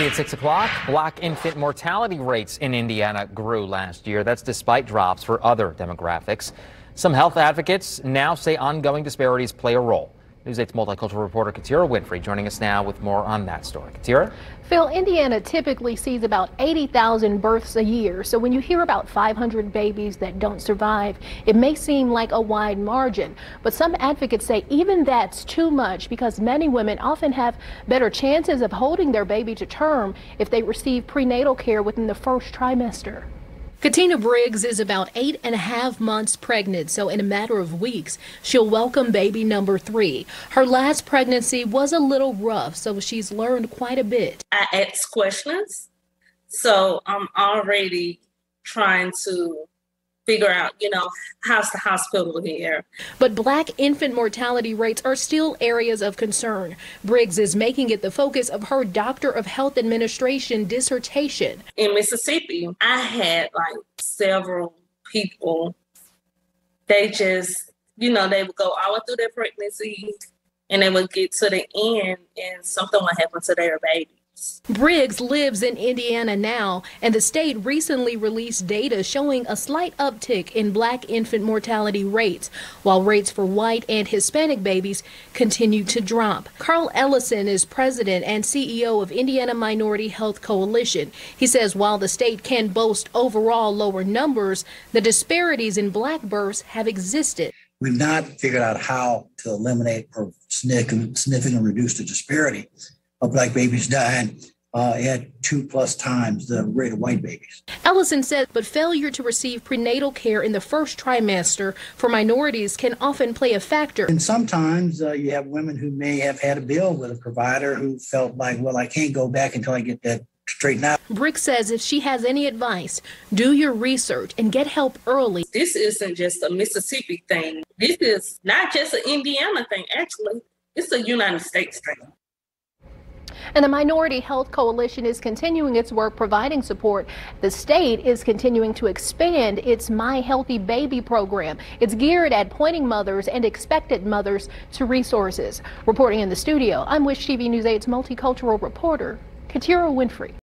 At 6 o'clock. Black infant mortality rates in Indiana grew last year. That's despite drops for other demographics. Some health advocates now say ongoing disparities play a role. News 8's multicultural reporter Katira Winfrey joining us now with more on that story. Katira? Phil, Indiana typically sees about 80,000 births a year. So when you hear about 500 babies that don't survive, it may seem like a wide margin. But some advocates say even that's too much because many women often have better chances of holding their baby to term if they receive prenatal care within the first trimester. Katina Briggs is about eight and a half months pregnant, so in a matter of weeks, she'll welcome baby number three. Her last pregnancy was a little rough, so she's learned quite a bit. I ask questions, so I'm already trying to figure out, you know, how's the hospital here. But black infant mortality rates are still areas of concern. Briggs is making it the focus of her Doctor of Health Administration dissertation. In Mississippi, I had like several people, they just, you know, they would go all through their pregnancy and they would get to the end and something would happen to their baby. Briggs lives in Indiana now, and the state recently released data showing a slight uptick in black infant mortality rates, while rates for white and Hispanic babies continue to drop. Carl Ellison is president and CEO of Indiana Minority Health Coalition. He says while the state can boast overall lower numbers, the disparities in black births have existed. We've not figured out how to eliminate or significantly reduce the disparity of black babies dying uh, at two plus times the rate of white babies. Ellison said, but failure to receive prenatal care in the first trimester for minorities can often play a factor. And sometimes uh, you have women who may have had a bill with a provider who felt like, well, I can't go back until I get that straightened out. Briggs says if she has any advice, do your research and get help early. This isn't just a Mississippi thing. This is not just an Indiana thing, actually. It's a United States thing. And the Minority Health Coalition is continuing its work providing support. The state is continuing to expand its My Healthy Baby program. It's geared at pointing mothers and expectant mothers to resources. Reporting in the studio, I'm Wish TV News 8's multicultural reporter, Katira Winfrey.